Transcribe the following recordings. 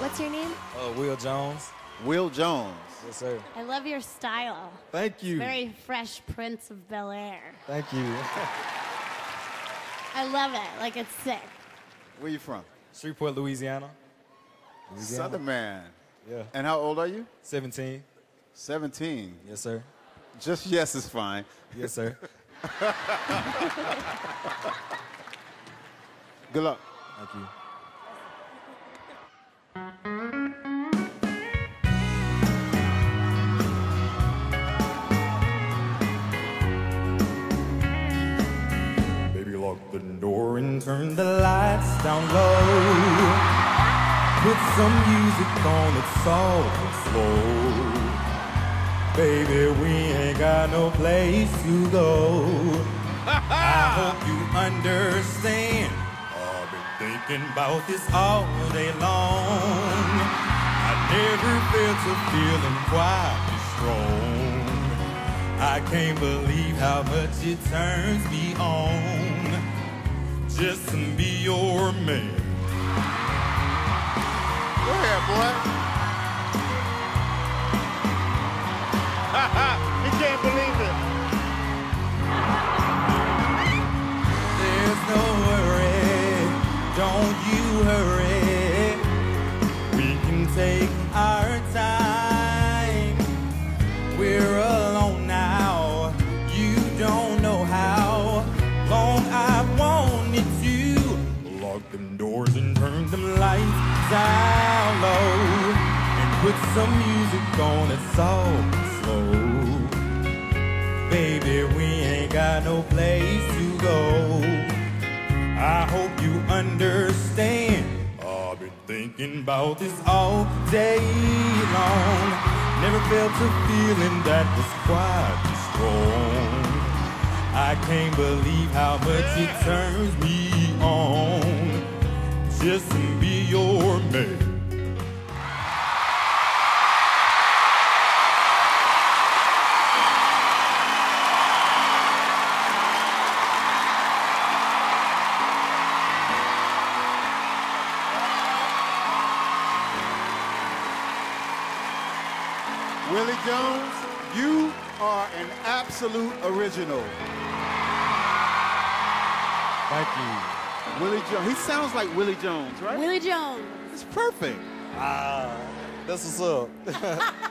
What's your name? Uh, Will Jones. Will Jones. Yes, sir. I love your style. Thank you. Very fresh Prince of Bel Air. Thank you. I love it. Like it's sick. Where you from? Shreveport, Louisiana. Louisiana. Southern man. Yeah. And how old are you? 17. 17. Yes, sir. Just yes is fine. Yes, sir. Good luck. Thank you. Turn the lights down low. Put some music on it soft and slow. Baby, we ain't got no place to go. I hope you understand. I've been thinking about this all day long. I never felt a feeling quite this strong. I can't believe how much it turns me on just to be your man. Go ahead, boy. he can't believe it. There's no worry, don't you hurry. Down low and put some music on soft and slow. Baby, we ain't got no place to go. I hope you understand. I've been thinking about this all day long. Never felt a feeling that was quite this strong. I can't believe how much it turns me on just to be your man. Willie Jones, you are an absolute original. Thank you. Willie Jones. He sounds like Willie Jones, right? Willie Jones. It's perfect. Ah, that's what's up.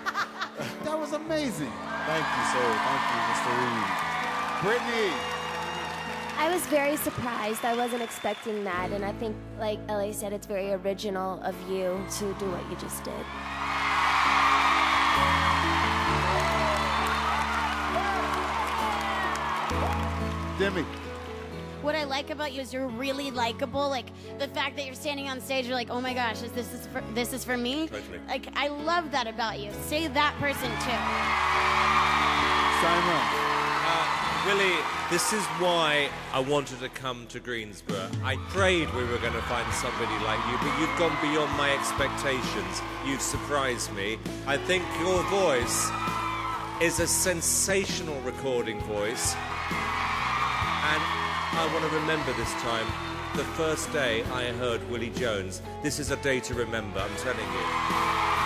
That was amazing. Thank you, sir. Thank you, Mr. Reid. Britney. I was very surprised. I wasn't expecting that. And I think, like LA said, it's very original of you to do what you just did. Demi. What I like about you is you're really likable. Like the fact that you're standing on stage, you're like, oh my gosh, is this is for this is for me? Totally. Like I love that about you. Say that person too. Simon. Uh, Willie, this is why I wanted to come to Greensboro. I prayed we were going to find somebody like you, but you've gone beyond my expectations. You've surprised me. I think your voice is a sensational recording voice. And I want to remember this time the first day I heard Willie Jones. This is a day to remember, I'm telling you.